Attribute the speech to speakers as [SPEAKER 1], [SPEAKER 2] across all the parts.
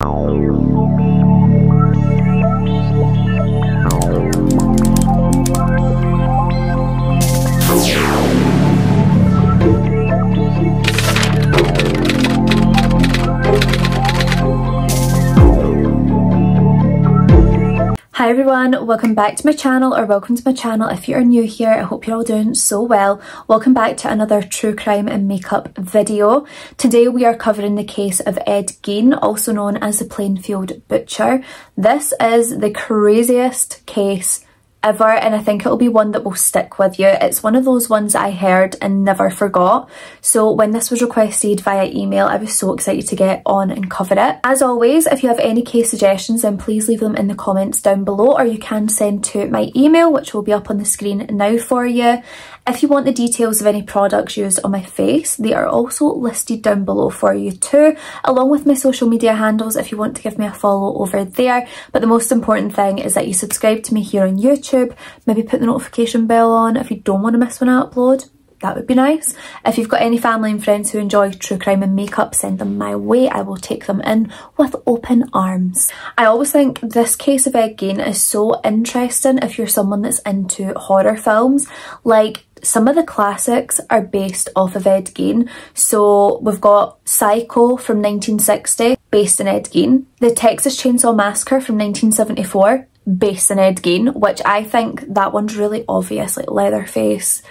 [SPEAKER 1] Thank you. Hi everyone, welcome back to my channel or welcome to my channel if you're new here. I hope you're all doing so well. Welcome back to another true crime and makeup video. Today we are covering the case of Ed Gein, also known as the Plainfield Butcher. This is the craziest case and I think it'll be one that will stick with you. It's one of those ones I heard and never forgot. So when this was requested via email, I was so excited to get on and cover it. As always, if you have any case suggestions, then please leave them in the comments down below or you can send to my email, which will be up on the screen now for you. If you want the details of any products used on my face, they are also listed down below for you too, along with my social media handles if you want to give me a follow over there. But the most important thing is that you subscribe to me here on YouTube, maybe put the notification bell on if you don't want to miss when I upload that would be nice. If you've got any family and friends who enjoy true crime and makeup, send them my way. I will take them in with open arms. I always think this case of Ed Gein is so interesting if you're someone that's into horror films. Like, some of the classics are based off of Ed Gein. So we've got Psycho from 1960, based in Ed Gein. The Texas Chainsaw Massacre from 1974, based in Ed Gein, which I think that one's really obvious, like Leatherface.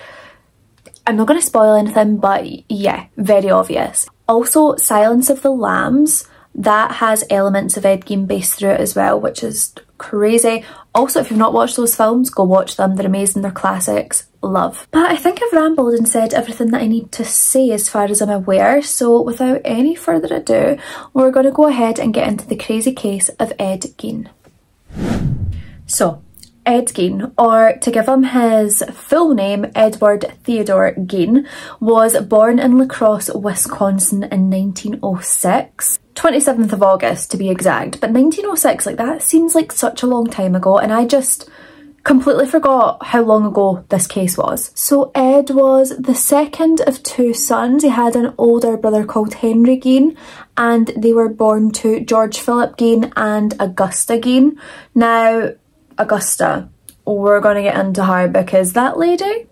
[SPEAKER 1] I'm not going to spoil anything, but yeah, very obvious. Also, Silence of the Lambs, that has elements of Ed Gein based through it as well, which is crazy. Also, if you've not watched those films, go watch them. They're amazing, they're classics love. But I think I've rambled and said everything that I need to say as far as I'm aware, so without any further ado, we're going to go ahead and get into the crazy case of Ed Gein. So, Ed Gein, or to give him his full name, Edward Theodore Gein, was born in La Crosse, Wisconsin in 1906. 27th of August to be exact, but 1906, like that seems like such a long time ago and I just completely forgot how long ago this case was. So Ed was the second of two sons. He had an older brother called Henry Gein and they were born to George Philip Gein and Augusta Gein. Now, Augusta, we're going to get into her because that lady,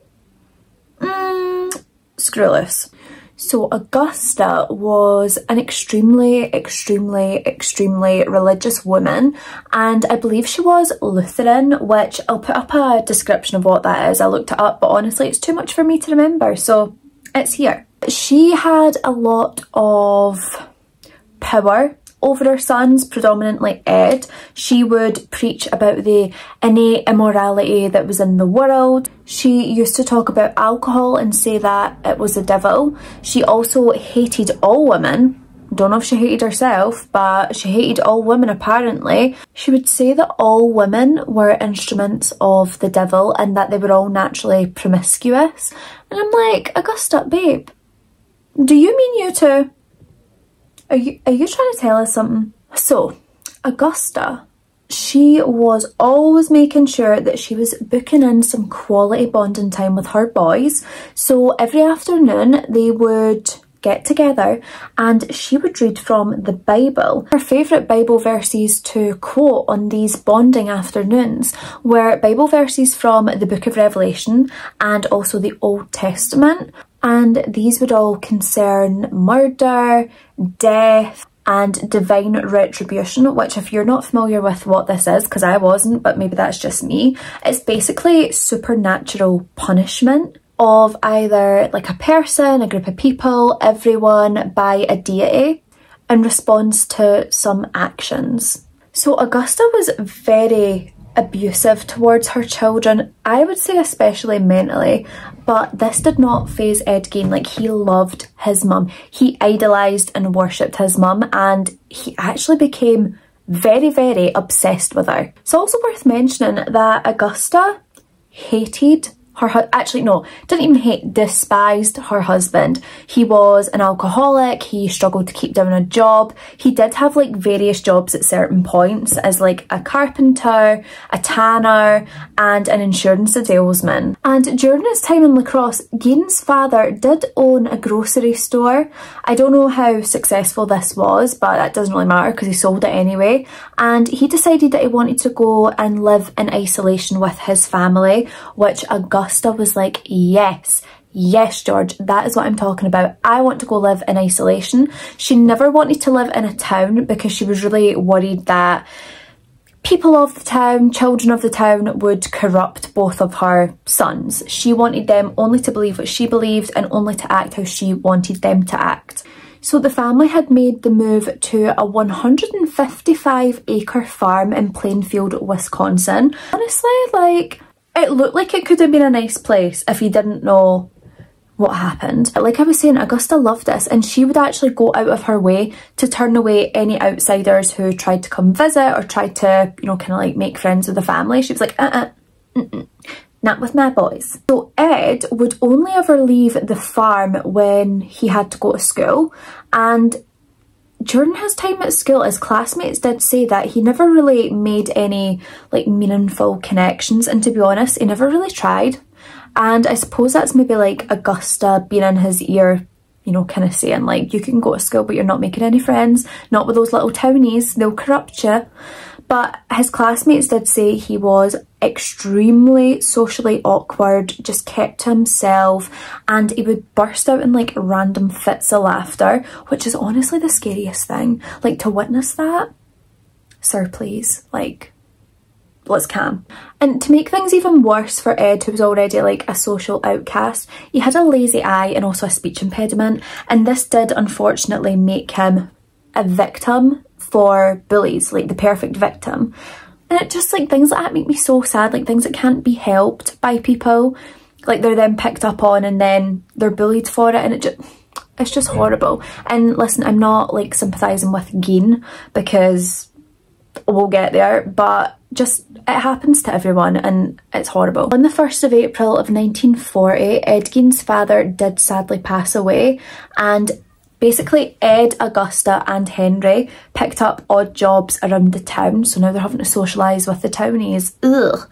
[SPEAKER 1] mm, screwless. So Augusta was an extremely, extremely, extremely religious woman and I believe she was Lutheran, which I'll put up a description of what that is. I looked it up, but honestly it's too much for me to remember, so it's here. She had a lot of power over her sons, predominantly Ed, she would preach about the innate immorality that was in the world. She used to talk about alcohol and say that it was the devil. She also hated all women. Don't know if she hated herself, but she hated all women apparently. She would say that all women were instruments of the devil and that they were all naturally promiscuous. And I'm like, Augusta, babe, do you mean you two? Are you, are you trying to tell us something? So, Augusta, she was always making sure that she was booking in some quality bonding time with her boys. So every afternoon they would get together and she would read from the Bible. Her favourite Bible verses to quote on these bonding afternoons were Bible verses from the book of Revelation and also the Old Testament and these would all concern murder, death, and divine retribution, which if you're not familiar with what this is, because I wasn't, but maybe that's just me, it's basically supernatural punishment of either like a person, a group of people, everyone by a deity in response to some actions. So Augusta was very abusive towards her children, I would say especially mentally, but this did not faze Ed Gein. Like he loved his mum. He idolised and worshipped his mum and he actually became very, very obsessed with her. It's also worth mentioning that Augusta hated her actually no didn't even hate despised her husband. He was an alcoholic. He struggled to keep doing a job. He did have like various jobs at certain points as like a carpenter a tanner and an insurance salesman. And during his time in lacrosse Gein's father did own a grocery store. I don't know how successful this was but that doesn't really matter because he sold it anyway. And he decided that he wanted to go and live in isolation with his family which Augusta Augusta was like, yes, yes, George, that is what I'm talking about. I want to go live in isolation. She never wanted to live in a town because she was really worried that people of the town, children of the town would corrupt both of her sons. She wanted them only to believe what she believed and only to act how she wanted them to act. So the family had made the move to a 155 acre farm in Plainfield, Wisconsin. Honestly, like, it looked like it could have been a nice place if you didn't know what happened. Like I was saying, Augusta loved this and she would actually go out of her way to turn away any outsiders who tried to come visit or tried to, you know, kind of like make friends with the family. She was like, uh-uh, not with my boys. So Ed would only ever leave the farm when he had to go to school and during his time at school, his classmates did say that he never really made any like meaningful connections and to be honest, he never really tried. And I suppose that's maybe like Augusta being in his ear, you know, kind of saying like, you can go to school but you're not making any friends, not with those little townies, they'll corrupt you. But his classmates did say he was extremely socially awkward, just kept to himself, and he would burst out in like random fits of laughter, which is honestly the scariest thing. Like to witness that, sir, please, like, let's calm. And to make things even worse for Ed, who was already like a social outcast, he had a lazy eye and also a speech impediment, and this did unfortunately make him a victim for bullies, like the perfect victim. And it just like things like that make me so sad, like things that can't be helped by people. Like they're then picked up on and then they're bullied for it and it just it's just horrible. And listen, I'm not like sympathising with Gein because we'll get there, but just it happens to everyone and it's horrible. On the 1st of April of 1940, Ed Gein's father did sadly pass away and Basically, Ed, Augusta and Henry picked up odd jobs around the town, so now they're having to socialise with the townies. Ugh.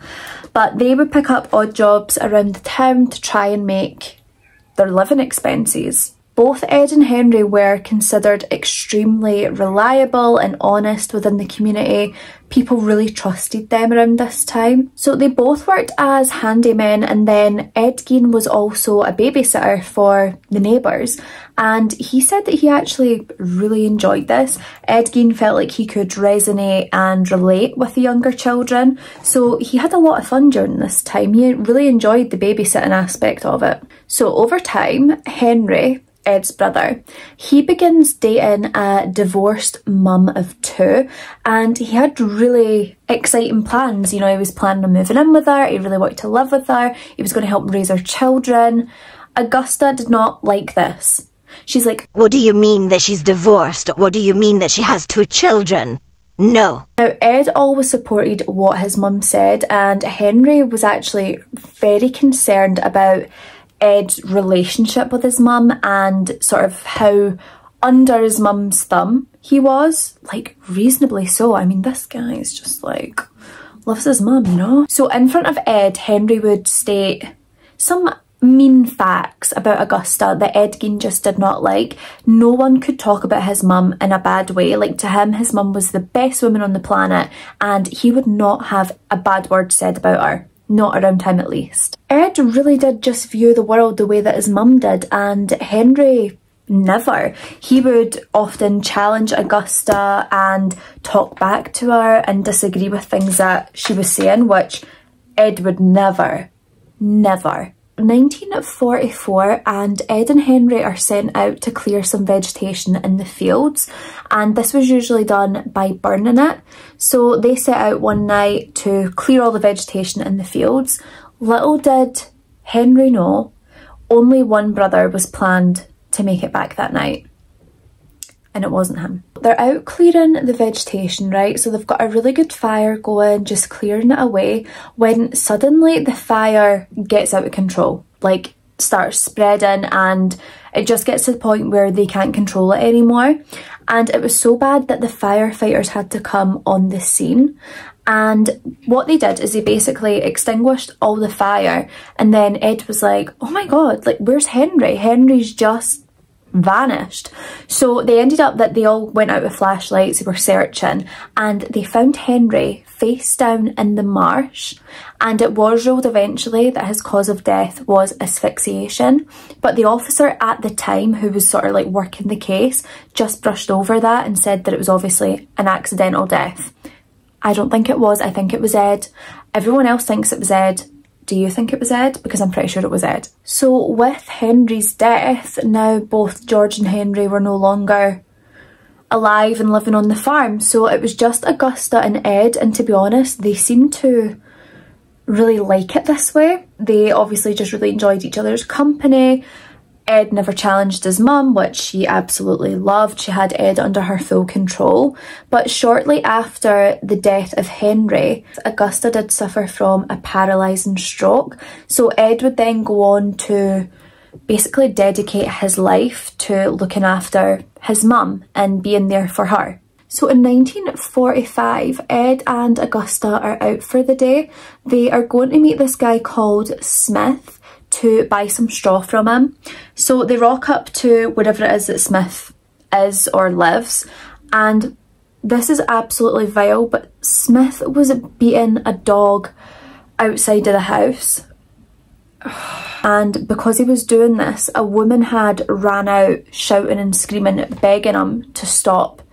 [SPEAKER 1] But they would pick up odd jobs around the town to try and make their living expenses. Both Ed and Henry were considered extremely reliable and honest within the community. People really trusted them around this time. So they both worked as handymen and then Ed Gein was also a babysitter for the neighbours and he said that he actually really enjoyed this. Ed Gein felt like he could resonate and relate with the younger children so he had a lot of fun during this time. He really enjoyed the babysitting aspect of it. So over time, Henry Ed's brother. He begins dating a divorced mum of two and he had really exciting plans. You know, he was planning on moving in with her, he really wanted to live with her, he was going to help raise her children. Augusta did not like this. She's like,
[SPEAKER 2] What do you mean that she's divorced? What do you mean that she has two children? No.
[SPEAKER 1] Now, Ed always supported what his mum said, and Henry was actually very concerned about Ed's relationship with his mum and sort of how under his mum's thumb he was. Like, reasonably so. I mean, this guy is just like, loves his mum, you know? So in front of Ed, Henry would state some mean facts about Augusta that Ed Gein just did not like. No one could talk about his mum in a bad way. Like to him, his mum was the best woman on the planet and he would not have a bad word said about her not around him at least. Ed really did just view the world the way that his mum did and Henry never. He would often challenge Augusta and talk back to her and disagree with things that she was saying which Ed would never, never 1944 and Ed and Henry are sent out to clear some vegetation in the fields and this was usually done by burning it. So they set out one night to clear all the vegetation in the fields. Little did Henry know, only one brother was planned to make it back that night and it wasn't him. They're out clearing the vegetation, right? So they've got a really good fire going, just clearing it away, when suddenly the fire gets out of control. Like, starts spreading and it just gets to the point where they can't control it anymore. And it was so bad that the firefighters had to come on the scene. And what they did is they basically extinguished all the fire. And then Ed was like, oh my God, like, where's Henry? Henry's just vanished. So they ended up that they all went out with flashlights, they were searching, and they found Henry face down in the marsh. And it was ruled eventually that his cause of death was asphyxiation. But the officer at the time, who was sort of like working the case, just brushed over that and said that it was obviously an accidental death. I don't think it was, I think it was Ed. Everyone else thinks it was Ed. Do you think it was Ed? Because I'm pretty sure it was Ed. So with Henry's death, now both George and Henry were no longer alive and living on the farm. So it was just Augusta and Ed and to be honest, they seemed to really like it this way. They obviously just really enjoyed each other's company. Ed never challenged his mum, which she absolutely loved. She had Ed under her full control. But shortly after the death of Henry, Augusta did suffer from a paralysing stroke. So Ed would then go on to basically dedicate his life to looking after his mum and being there for her. So in 1945, Ed and Augusta are out for the day. They are going to meet this guy called Smith to buy some straw from him. So they rock up to whatever it is that Smith is or lives and this is absolutely vile but Smith was beating a dog outside of the house and because he was doing this a woman had ran out shouting and screaming begging him to stop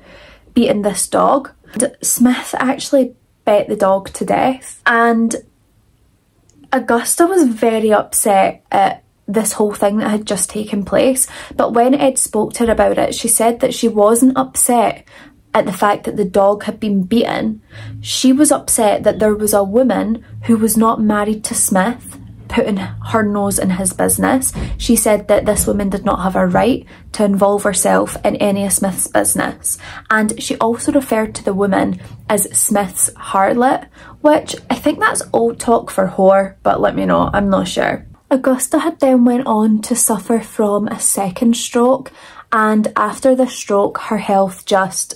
[SPEAKER 1] beating this dog. And Smith actually bet the dog to death and Augusta was very upset at this whole thing that had just taken place. But when Ed spoke to her about it, she said that she wasn't upset at the fact that the dog had been beaten. She was upset that there was a woman who was not married to Smith putting her nose in his business. She said that this woman did not have a right to involve herself in any of Smith's business. And she also referred to the woman as Smith's harlot, which I think that's old talk for whore, but let me know, I'm not sure. Augusta had then went on to suffer from a second stroke and after the stroke her health just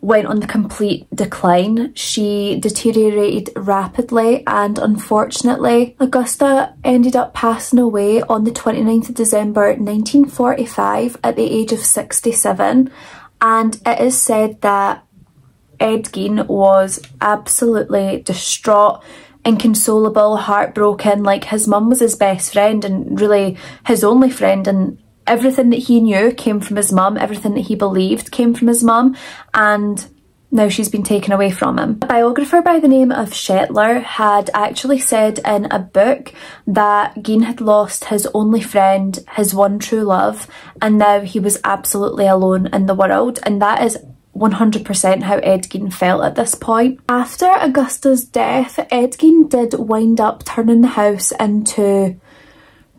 [SPEAKER 1] went on the complete decline. She deteriorated rapidly and unfortunately Augusta ended up passing away on the 29th of December 1945 at the age of 67 and it is said that Ed Gein was absolutely distraught inconsolable, heartbroken, like his mum was his best friend and really his only friend and everything that he knew came from his mum, everything that he believed came from his mum, and now she's been taken away from him. A biographer by the name of Shetler had actually said in a book that Gein had lost his only friend, his one true love, and now he was absolutely alone in the world, and that is 100% how Ed Gein felt at this point. After Augusta's death, Ed Gein did wind up turning the house into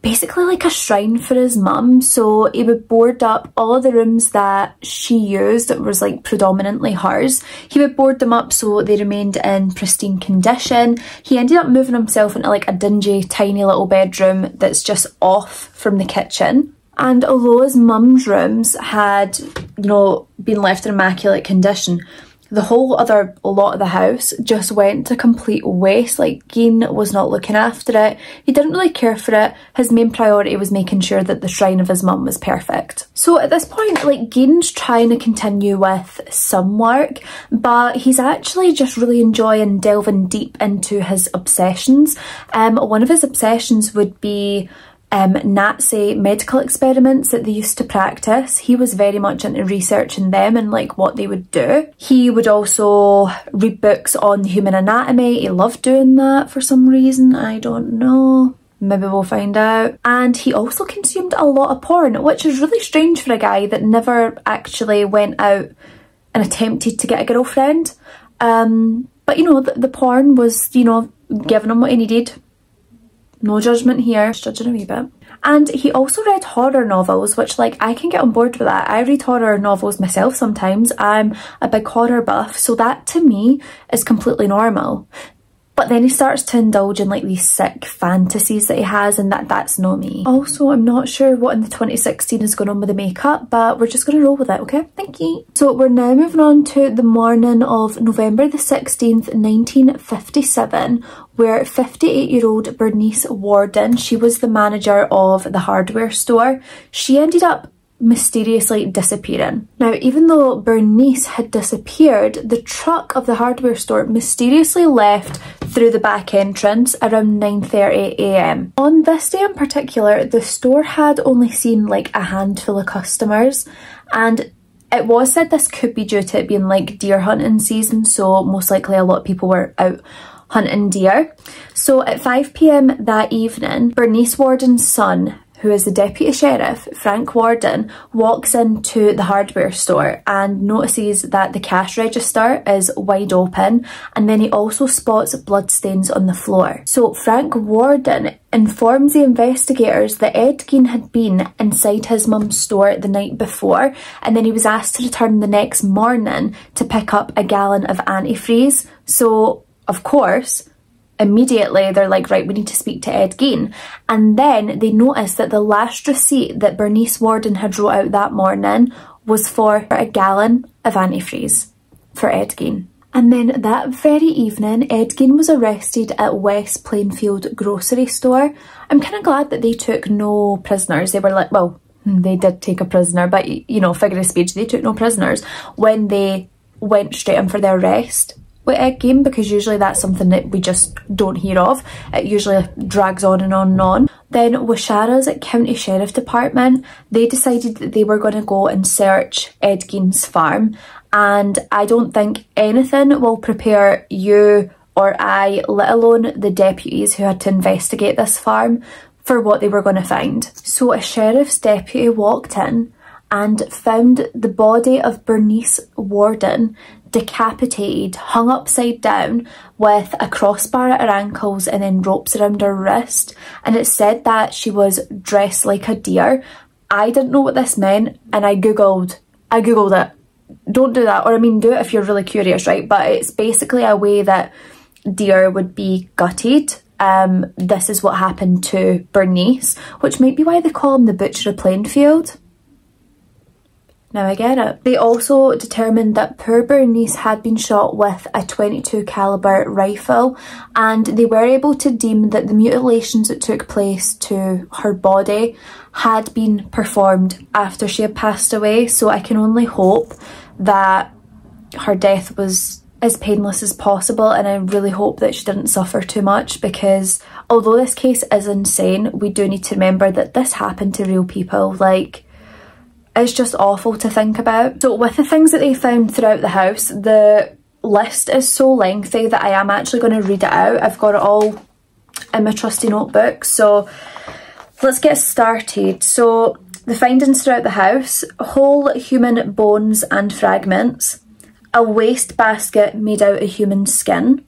[SPEAKER 1] basically like a shrine for his mum. So he would board up all of the rooms that she used that was like predominantly hers. He would board them up so they remained in pristine condition. He ended up moving himself into like a dingy tiny little bedroom that's just off from the kitchen. And although his mum's rooms had you know been left in immaculate condition the whole other lot of the house just went to complete waste. Like, Gein was not looking after it. He didn't really care for it. His main priority was making sure that the shrine of his mum was perfect. So at this point, like, Gein's trying to continue with some work, but he's actually just really enjoying delving deep into his obsessions. Um, one of his obsessions would be um, Nazi medical experiments that they used to practice. He was very much into researching them and like what they would do. He would also read books on human anatomy. He loved doing that for some reason. I don't know. Maybe we'll find out. And he also consumed a lot of porn, which is really strange for a guy that never actually went out and attempted to get a girlfriend. Um, but you know, the, the porn was, you know, giving him what he needed No judgment here, just judging a wee bit. And he also read horror novels, which like I can get on board with that. I read horror novels myself sometimes. I'm a big horror buff, so that to me is completely normal. But then he starts to indulge in like these sick fantasies that he has and that that's not me. Also, I'm not sure what in the 2016 is going on with the makeup, but we're just going to roll with it, okay? Thank you. So we're now moving on to the morning of November the 16th, 1957, where 58-year-old Bernice Worden, she was the manager of the hardware store, she ended up mysteriously disappearing. Now, even though Bernice had disappeared, the truck of the hardware store mysteriously left through the back entrance around 9.30am. On this day in particular, the store had only seen like a handful of customers and it was said this could be due to it being like deer hunting season, so most likely a lot of people were out hunting deer. So at 5pm that evening, Bernice Worden's son, who is the deputy sheriff, Frank Worden, walks into the hardware store and notices that the cash register is wide open and then he also spots bloodstains on the floor. So Frank Worden informs the investigators that Ed Gein had been inside his mum's store the night before and then he was asked to return the next morning to pick up a gallon of antifreeze. So of course, immediately they're like, right, we need to speak to Ed Gein. And then they notice that the last receipt that Bernice Worden had wrote out that morning was for a gallon of antifreeze for Ed Gein. And then that very evening, Ed Gein was arrested at West Plainfield grocery store. I'm kind of glad that they took no prisoners. They were like, well, they did take a prisoner, but you know, figure of speech, they took no prisoners when they went straight in for their arrest with uh, Ed Gein because usually that's something that we just don't hear of. It usually drags on and on and on. Then Waushara's County Sheriff Department, they decided that they were going to go and search Ed Gein's farm and I don't think anything will prepare you or I, let alone the deputies who had to investigate this farm, for what they were going to find. So a sheriff's deputy walked in and found the body of Bernice Worden decapitated, hung upside down with a crossbar at her ankles and then ropes around her wrist. And it said that she was dressed like a deer. I didn't know what this meant and I googled, I googled it. Don't do that, or I mean do it if you're really curious, right? But it's basically a way that deer would be gutted um, this is what happened to Bernice, which might be why they call him the Butcher of Plainfield. Now I get it. They also determined that poor Bernice had been shot with a 22 caliber rifle and they were able to deem that the mutilations that took place to her body had been performed after she had passed away so I can only hope that her death was as painless as possible and I really hope that she didn't suffer too much because although this case is insane we do need to remember that this happened to real people like is just awful to think about. So with the things that they found throughout the house, the list is so lengthy that I am actually going to read it out. I've got it all in my trusty notebook. So let's get started. So the findings throughout the house, whole human bones and fragments, a waste basket made out of human skin,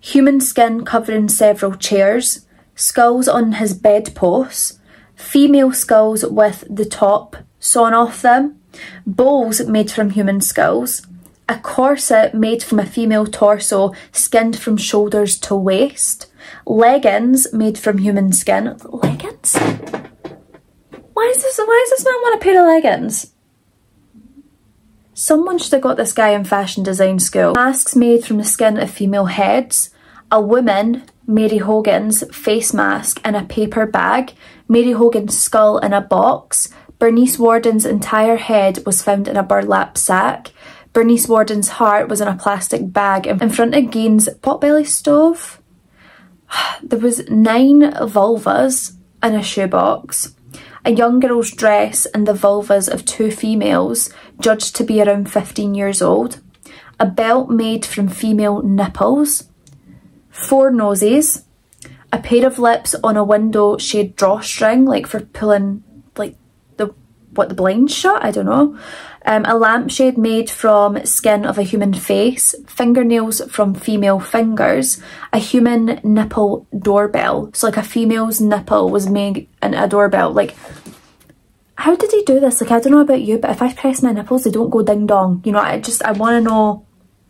[SPEAKER 1] human skin covering several chairs, skulls on his bedposts, female skulls with the top sawn off them, bowls made from human skulls, a corset made from a female torso skinned from shoulders to waist, leggings made from human skin. Leggings? Why is this why does this man want a pair of leggings? Someone should have got this guy in fashion design school. Masks made from the skin of female heads, a woman, Mary Hogan's face mask in a paper bag, Mary Hogan's skull in a box, Bernice Worden's entire head was found in a burlap sack. Bernice Worden's heart was in a plastic bag in front of Gein's potbelly stove. There was nine vulvas in a shoebox. A young girl's dress and the vulvas of two females, judged to be around 15 years old. A belt made from female nipples. Four noses. A pair of lips on a window shade drawstring, like for pulling what the blinds shut, I don't know. Um, a lampshade made from skin of a human face, fingernails from female fingers, a human nipple doorbell. So like a female's nipple was made in a doorbell. Like, how did he do this? Like, I don't know about you, but if I press my nipples, they don't go ding dong. You know, I just, I want to know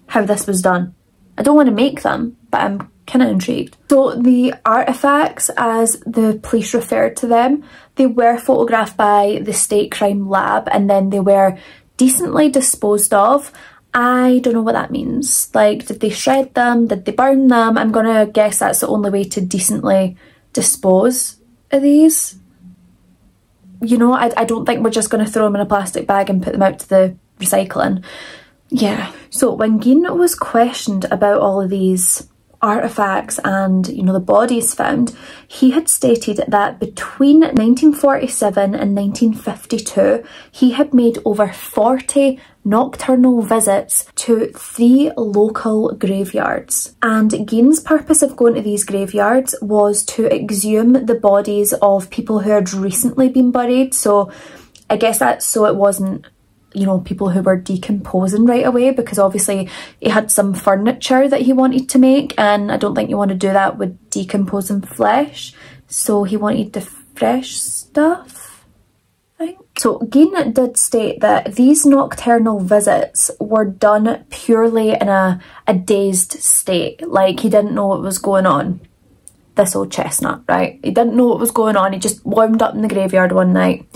[SPEAKER 1] how this was done. I don't want to make them, but I'm kind of intrigued. So the artefacts, as the police referred to them, they were photographed by the State Crime Lab and then they were decently disposed of. I don't know what that means. Like, did they shred them? Did they burn them? I'm gonna guess that's the only way to decently dispose of these. You know, I, I don't think we're just gonna throw them in a plastic bag and put them out to the recycling. Yeah. So when Gein was questioned about all of these artifacts and you know the bodies found he had stated that between 1947 and 1952 he had made over 40 nocturnal visits to three local graveyards. And Gein's purpose of going to these graveyards was to exhume the bodies of people who had recently been buried. So I guess that's so it wasn't you know, people who were decomposing right away because obviously he had some furniture that he wanted to make and I don't think you want to do that with decomposing flesh. So he wanted the fresh stuff, I think. So Gein did state that these nocturnal visits were done purely in a, a dazed state, like he didn't know what was going on. This old chestnut, right? He didn't know what was going on, he just wound up in the graveyard one night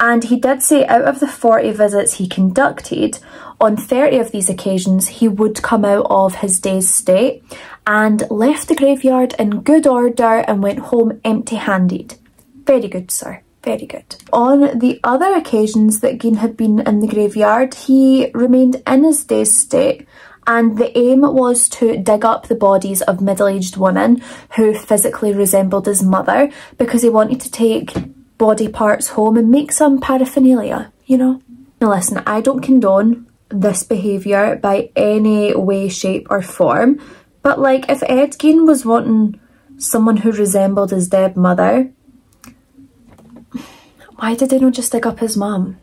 [SPEAKER 1] and he did say out of the 40 visits he conducted, on 30 of these occasions he would come out of his day's state and left the graveyard in good order and went home empty-handed. Very good, sir. Very good. On the other occasions that Gein had been in the graveyard, he remained in his day's state and the aim was to dig up the bodies of middle-aged women who physically resembled his mother because he wanted to take body parts home and make some paraphernalia, you know? Now listen, I don't condone this behaviour by any way, shape or form, but like if Ed Gein was wanting someone who resembled his dead mother, why did they not just dig up his mum?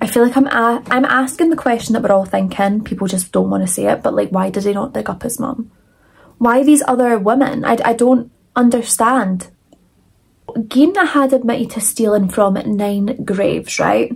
[SPEAKER 1] I feel like I'm a I'm asking the question that we're all thinking. People just don't want to say it, but like, why did he not dig up his mum? Why these other women? I, I don't understand. Gein had admitted to stealing from nine graves, right?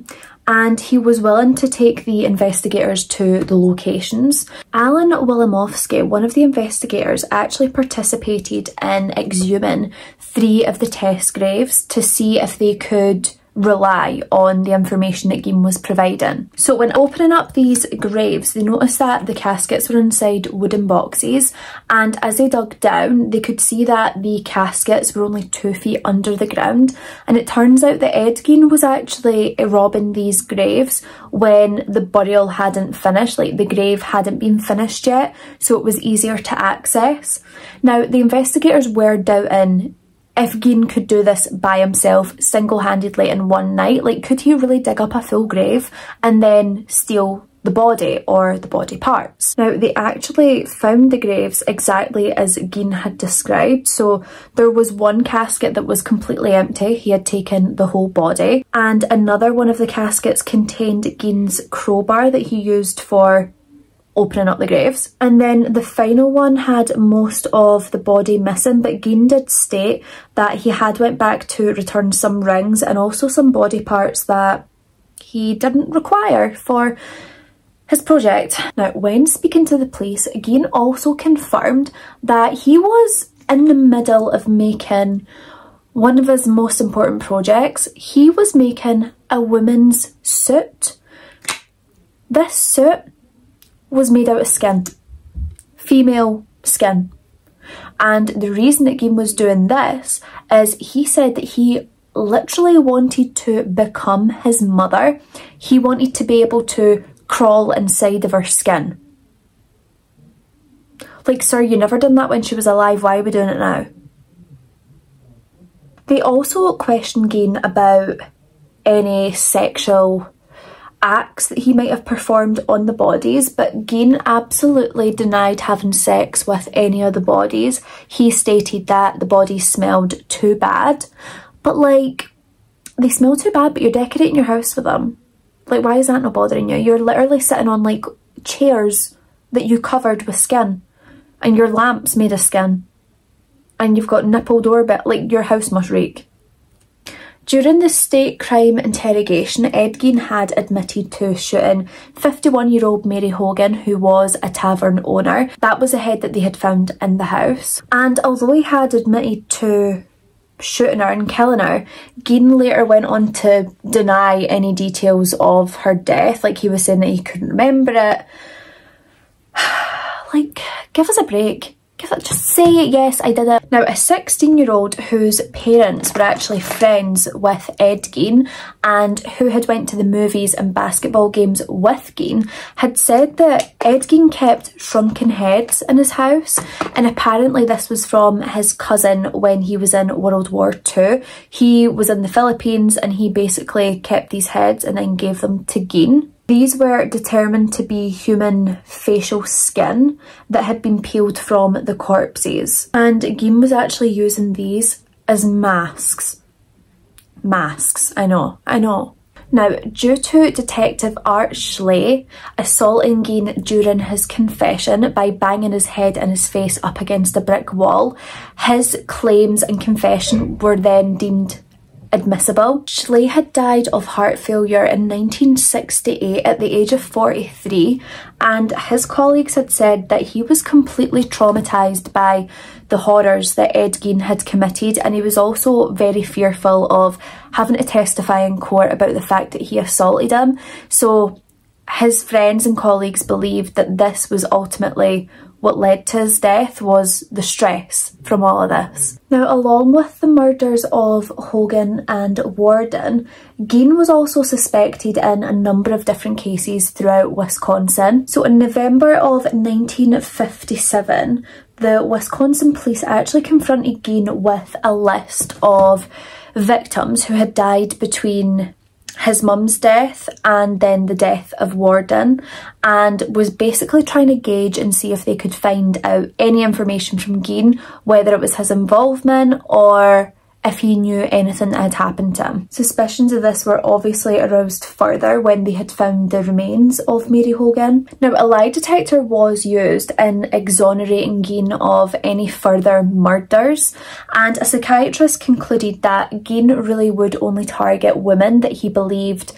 [SPEAKER 1] And he was willing to take the investigators to the locations. Allan Wilimovsky, one of the investigators, actually participated in exhuming three of the test graves to see if they could rely on the information that Gein was providing. So when opening up these graves, they noticed that the caskets were inside wooden boxes and as they dug down, they could see that the caskets were only two feet under the ground and it turns out that Ed Gein was actually eh, robbing these graves when the burial hadn't finished, like the grave hadn't been finished yet, so it was easier to access. Now, the investigators were doubting if Gein could do this by himself single-handedly in one night, like could he really dig up a full grave and then steal the body or the body parts. Now they actually found the graves exactly as Gein had described. So there was one casket that was completely empty, he had taken the whole body. And another one of the caskets contained Gein's crowbar that he used for opening up the graves. And then the final one had most of the body missing, but Gein did state that he had went back to return some rings and also some body parts that he didn't require for his project. Now, when speaking to the police, Gein also confirmed that he was in the middle of making one of his most important projects. He was making a woman's suit. This suit was made out of skin, female skin. And the reason that Gein was doing this is he said that he literally wanted to become his mother. He wanted to be able to crawl inside of her skin. Like, sir, you never done that when she was alive. Why are we doing it now? They also questioned Gein about any sexual acts that he might have performed on the bodies, but Gein absolutely denied having sex with any of the bodies. He stated that the bodies smelled too bad. But like, they smell too bad but you're decorating your house with them. Like why is that not bothering you? You're literally sitting on like chairs that you covered with skin and your lamp's made of skin and you've got nipple doorbell, like your house must reek. During the state crime interrogation, Ed Gein had admitted to shooting 51-year-old Mary Hogan, who was a tavern owner. That was a head that they had found in the house. And although he had admitted to shooting her and killing her, Gein later went on to deny any details of her death. Like he was saying that he couldn't remember it. like, give us a break just say yes I did it. Now a 16 year old whose parents were actually friends with Ed Gein and who had went to the movies and basketball games with Gein had said that Ed Gein kept shrunken heads in his house and apparently this was from his cousin when he was in World War II. He was in the Philippines and he basically kept these heads and then gave them to Gein. These were determined to be human facial skin that had been peeled from the corpses. And Gein was actually using these as masks. Masks, I know, I know. Now, due to Detective Art Schley assaulting Gein during his confession by banging his head and his face up against a brick wall, his claims and confession were then deemed admissible. Schley had died of heart failure in 1968 at the age of 43 and his colleagues had said that he was completely traumatised by the horrors that Ed Gein had committed and he was also very fearful of having to testify in court about the fact that he assaulted him. So his friends and colleagues believed that this was ultimately what led to his death was the stress from all of this. Now, along with the murders of Hogan and Worden, Gein was also suspected in a number of different cases throughout Wisconsin. So in November of 1957, the Wisconsin police actually confronted Gein with a list of victims who had died between his mum's death and then the death of Worden and was basically trying to gauge and see if they could find out any information from Gein, whether it was his involvement or if he knew anything had happened to him. Suspicions of this were obviously aroused further when they had found the remains of Mary Hogan. Now a lie detector was used in exonerating Gein of any further murders and a psychiatrist concluded that Gein really would only target women that he believed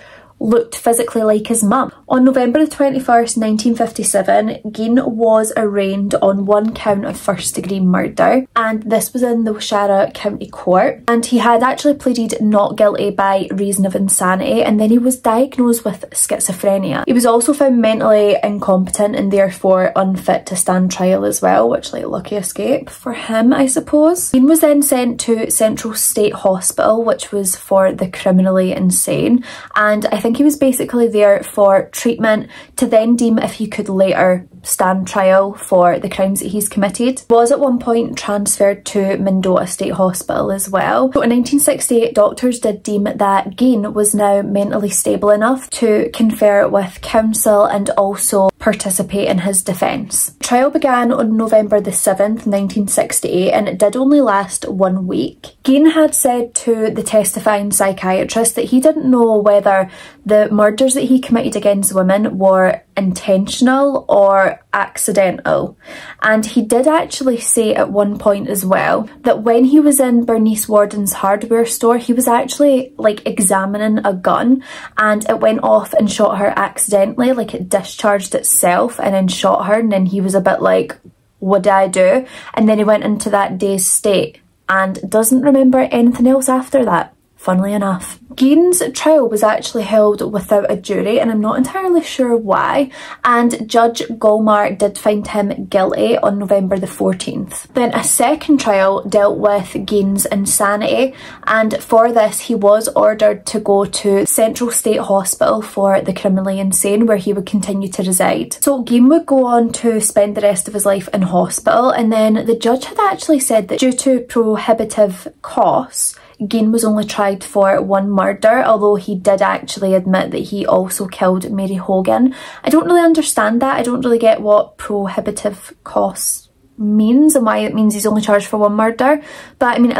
[SPEAKER 1] looked physically like his mum. On November the 21st, 1957, Gein was arraigned on one count of first degree murder and this was in the Waushara County Court and he had actually pleaded not guilty by reason of insanity and then he was diagnosed with schizophrenia. He was also found mentally incompetent and therefore unfit to stand trial as well, which like lucky escape for him I suppose. Gein was then sent to Central State Hospital which was for the criminally insane and I think he was basically there for treatment to then deem if he could later stand trial for the crimes that he's committed. Was at one point transferred to Mendota State Hospital as well. So in 1968 doctors did deem that Gein was now mentally stable enough to confer with counsel and also participate in his defence. Trial began on November the 7th, 1968 and it did only last one week. Gein had said to the testifying psychiatrist that he didn't know whether the murders that he committed against women were intentional or accidental. And he did actually say at one point as well that when he was in Bernice Worden's hardware store, he was actually like examining a gun and it went off and shot her accidentally, like it discharged itself and then shot her. And then he was a bit like, what did I do? And then he went into that dazed state and doesn't remember anything else after that funnily enough. Gein's trial was actually held without a jury and I'm not entirely sure why and Judge Gollmar did find him guilty on November the 14th. Then a second trial dealt with Gein's insanity and for this he was ordered to go to Central State Hospital for the criminally insane where he would continue to reside. So Gein would go on to spend the rest of his life in hospital and then the judge had actually said that due to prohibitive costs Gein was only tried for one murder, although he did actually admit that he also killed Mary Hogan. I don't really understand that. I don't really get what prohibitive costs means and why it means he's only charged for one murder. But I mean,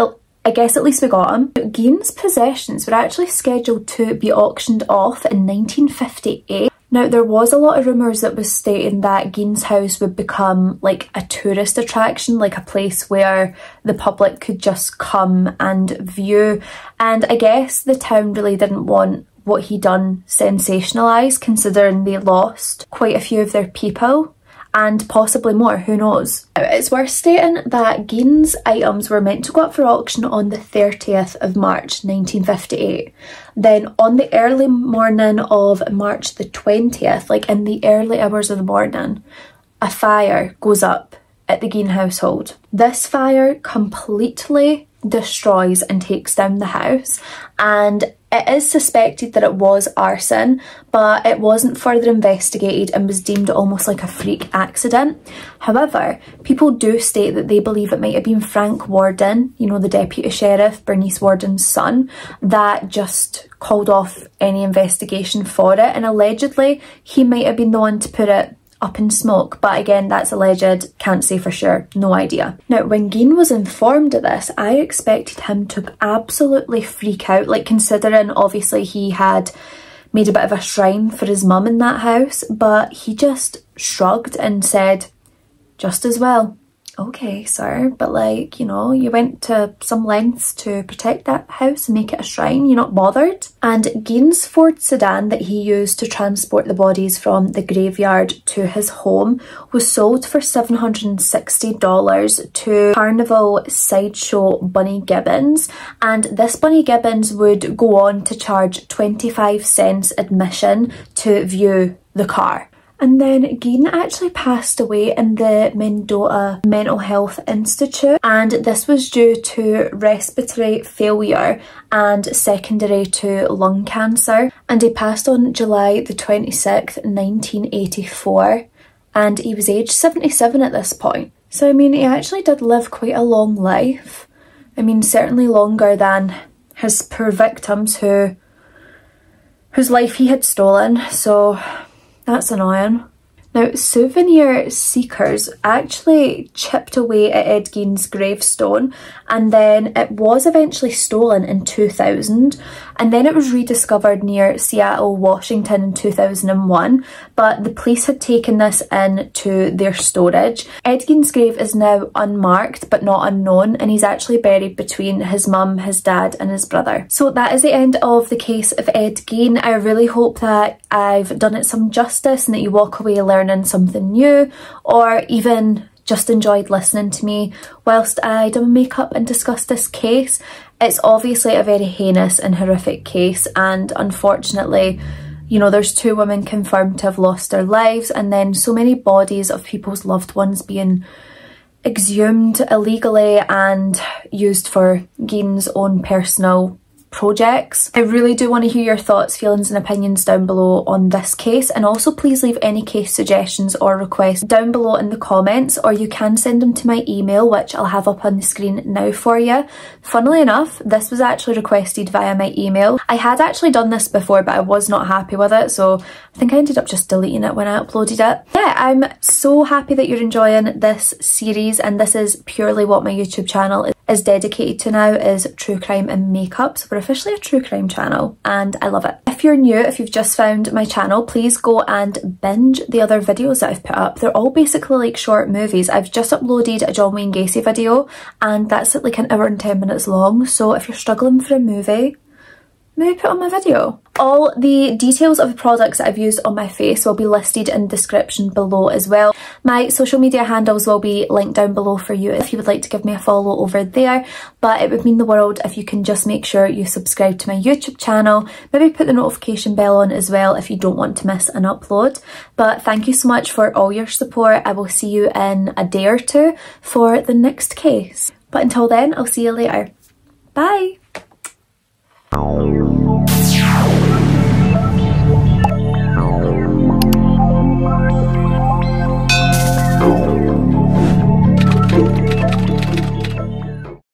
[SPEAKER 1] I guess at least we got him. Gein's possessions were actually scheduled to be auctioned off in 1958 now there was a lot of rumours that was stating that Gein's house would become like a tourist attraction, like a place where the public could just come and view. And I guess the town really didn't want what he done sensationalised considering they lost quite a few of their people and possibly more, who knows. It's worth stating that Gein's items were meant to go up for auction on the 30th of March 1958. Then on the early morning of March the 20th, like in the early hours of the morning, a fire goes up at the Gein household. This fire completely destroys and takes down the house and it is suspected that it was arson, but it wasn't further investigated and was deemed almost like a freak accident. However, people do state that they believe it might have been Frank Worden, you know, the deputy sheriff, Bernice Worden's son, that just called off any investigation for it. And allegedly, he might have been the one to put it up in smoke, but again, that's alleged, can't say for sure, no idea. Now, when Gein was informed of this, I expected him to absolutely freak out, like considering obviously he had made a bit of a shrine for his mum in that house, but he just shrugged and said, just as well okay, sir, but like, you know, you went to some lengths to protect that house and make it a shrine, you're not bothered. And Gein's Ford sedan that he used to transport the bodies from the graveyard to his home was sold for $760 to Carnival Sideshow Bunny Gibbons. And this Bunny Gibbons would go on to charge 25 cents admission to view the car. And then Gein actually passed away in the Mendota Mental Health Institute and this was due to respiratory failure and secondary to lung cancer and he passed on July the 26th 1984 and he was aged 77 at this point. So I mean he actually did live quite a long life. I mean certainly longer than his poor victims who whose life he had stolen so that's annoying. Now, souvenir seekers actually chipped away at Ed Gein's gravestone and then it was eventually stolen in 2000 and then it was rediscovered near Seattle, Washington in 2001 but the police had taken this in to their storage. Ed Gein's grave is now unmarked but not unknown and he's actually buried between his mum, his dad and his brother. So that is the end of the case of Ed Gein. I really hope that I've done it some justice and that you walk away learning learning something new or even just enjoyed listening to me whilst I done makeup and discussed this case. It's obviously a very heinous and horrific case and unfortunately you know there's two women confirmed to have lost their lives and then so many bodies of people's loved ones being exhumed illegally and used for Gein's own personal projects. I really do want to hear your thoughts, feelings and opinions down below on this case and also please leave any case suggestions or requests down below in the comments or you can send them to my email which I'll have up on the screen now for you. Funnily enough, this was actually requested via my email. I had actually done this before but I was not happy with it so I think I ended up just deleting it when I uploaded it. Yeah, I'm so happy that you're enjoying this series and this is purely what my YouTube channel is dedicated to now is true crime and makeup. So we're officially a true crime channel and I love it. If you're new, if you've just found my channel, please go and binge the other videos that I've put up. They're all basically like short movies. I've just uploaded a John Wayne Gacy video and that's like an hour and 10 minutes long. So if you're struggling for a movie, maybe put on my video. All the details of the products that I've used on my face will be listed in the description below as well. My social media handles will be linked down below for you if you would like to give me a follow over there. But it would mean the world if you can just make sure you subscribe to my YouTube channel. Maybe put the notification bell on as well if you don't want to miss an upload. But thank you so much for all your support. I will see you in a day or two for the next case. But until then, I'll see you later. Bye! Oh.